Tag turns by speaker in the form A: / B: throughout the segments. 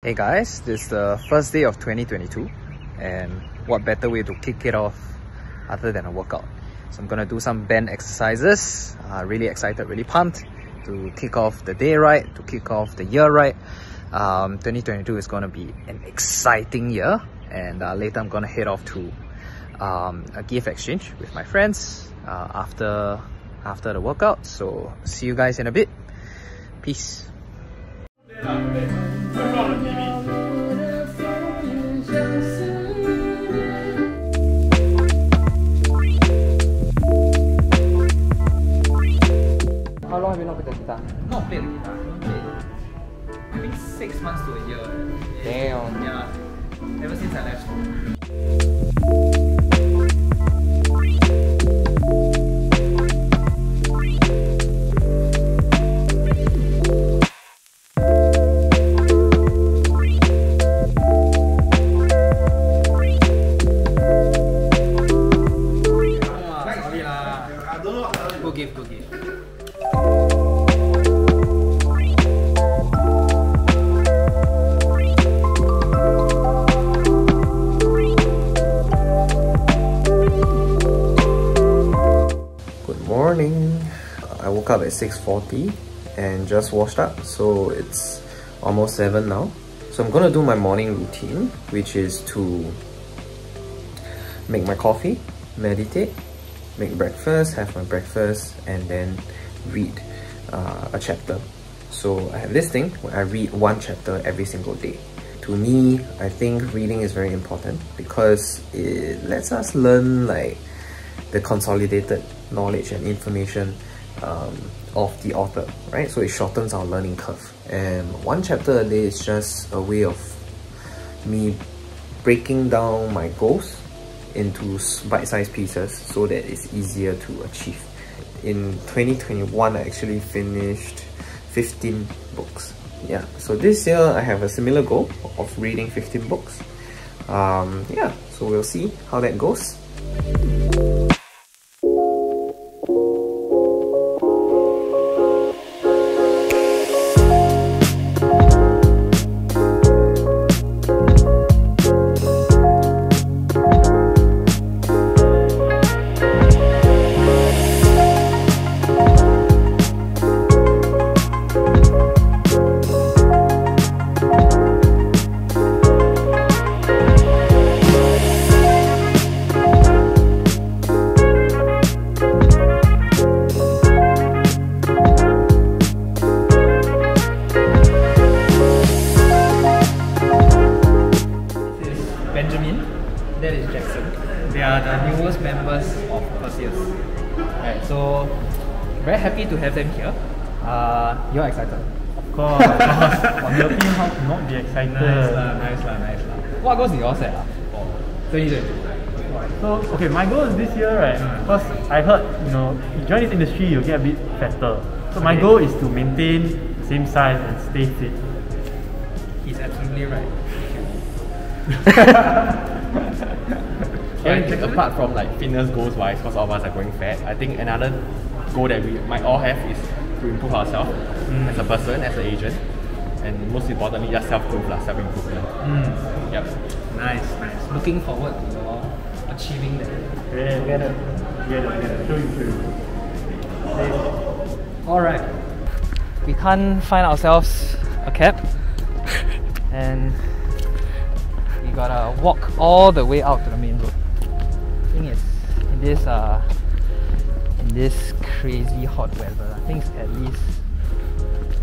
A: Hey guys, this is the first day of 2022 and what better way to kick it off other than a workout. So I'm gonna do some band exercises. Uh, really excited, really pumped to kick off the day right, to kick off the year right. Um, 2022 is gonna be an exciting year and uh, later I'm gonna head off to um, a gift exchange with my friends uh, after after the workout. So see you guys in a bit. Peace. Guitar?
B: Not played the guitar. Not played. I think six months to a year.
A: Damn.
B: Yeah. Ever since I left school. Go give, go give.
A: Good morning. I woke up at 6.40 and just washed up, so it's almost 7 now. So I'm gonna do my morning routine, which is to make my coffee, meditate, make breakfast, have my breakfast, and then read uh, a chapter. So I have this thing where I read one chapter every single day. To me, I think reading is very important because it lets us learn like the consolidated knowledge and information um, of the author, right? So it shortens our learning curve. And one chapter a day is just a way of me breaking down my goals into bite-sized pieces so that it's easier to achieve. In 2021, I actually finished 15 books. Yeah, so this year I have a similar goal of reading 15 books. Um, yeah, so we'll see how that goes.
B: Very happy to have them here. Uh, you're excited.
C: Of course, of course. On your team, how to not be excited?
B: Nice lah, nice lah, nice lah. What goals did you all set ah, for 2022?
C: So, okay, my goal is this year, right? Because I heard, you know, you join this industry, you'll get a bit fatter. So, my goal is to maintain the same size and stay fit.
B: He's absolutely right.
D: So I think apart from like fitness goals wise, because all of us are going fat, I think another goal that we might all have is to improve ourselves mm. as a person, as an agent, and most importantly, just self growth, self improvement. Mm. Yep.
B: Nice, nice. Looking forward to your achieving that.
C: Yeah, together. Together, together. Show you, show you.
B: Alright. We can't find ourselves a cab. and we gotta walk all the way out to the main road. In this uh in this crazy hot weather, I think it's at least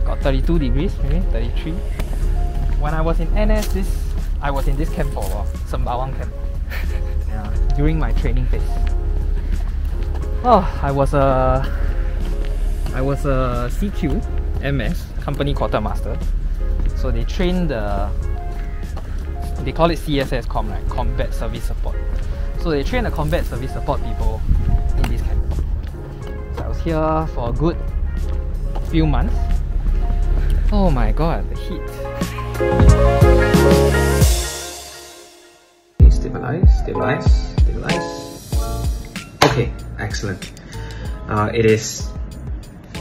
B: got 32 degrees, maybe 33. When I was in NS, this I was in this camp for Sembawang camp. yeah, during my training phase. Oh, I was a I was a CQ MS company quartermaster. So they train the they call it CSS com right combat service support. So they train the combat service support people in this camp. So I was here for a good few months. Oh my god, the heat.
A: Stabilize, stabilize, stabilize. Okay, excellent. Uh, it is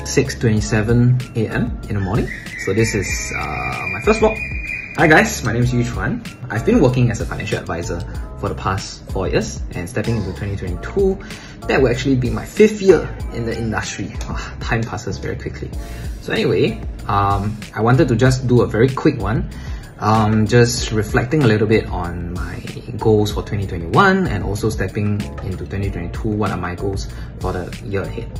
A: 6.27 a.m. in the morning. So this is uh, my first walk Hi guys, my name is Yu Chuan. I've been working as a financial advisor for the past four years and stepping into 2022, that will actually be my fifth year in the industry. Oh, time passes very quickly. So anyway, um, I wanted to just do a very quick one, um, just reflecting a little bit on my goals for 2021 and also stepping into 2022, what are my goals for the year ahead.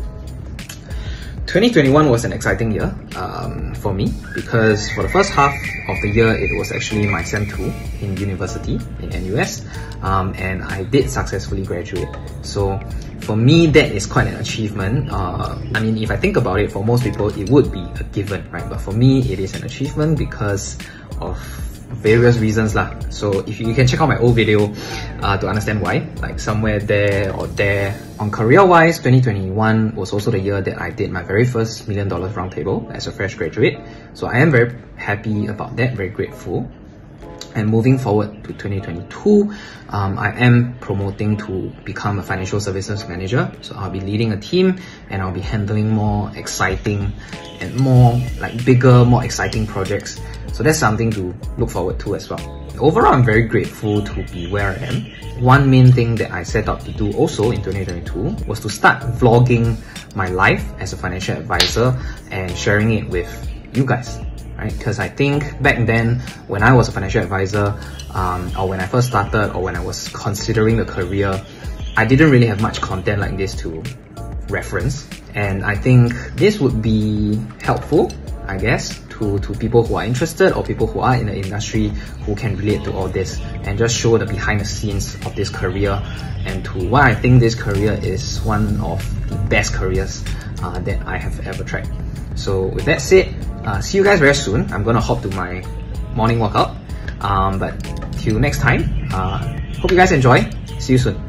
A: 2021 was an exciting year um, for me because for the first half of the year, it was actually my SEM 2 in university in NUS um, and I did successfully graduate. So for me, that is quite an achievement. Uh, I mean, if I think about it, for most people, it would be a given, right? But for me, it is an achievement because of various reasons lah. So if you, can check out my old video uh, to understand why, like somewhere there or there. On career-wise, 2021 was also the year that I did my very first million dollars roundtable as a fresh graduate. So I am very happy about that, very grateful. And moving forward to 2022, um, I am promoting to become a financial services manager. So I'll be leading a team and I'll be handling more exciting and more like bigger, more exciting projects. So that's something to look forward to as well. Overall, I'm very grateful to be where I am. One main thing that I set out to do also in 2022 was to start vlogging my life as a financial advisor and sharing it with you guys right? Because I think back then, when I was a financial advisor, um, or when I first started, or when I was considering a career, I didn't really have much content like this to reference. And I think this would be helpful, I guess, to, to people who are interested or people who are in the industry who can relate to all this and just show the behind the scenes of this career and to why I think this career is one of the best careers uh, that I have ever tried. So with that said, uh, see you guys very soon. I'm gonna hop to my morning workout. Um, but till next time, uh, hope you guys enjoy. See you soon.